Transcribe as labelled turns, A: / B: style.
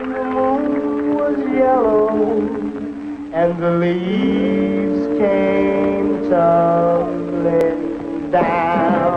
A: and the moon was yellow, and the leaves came tumbling down.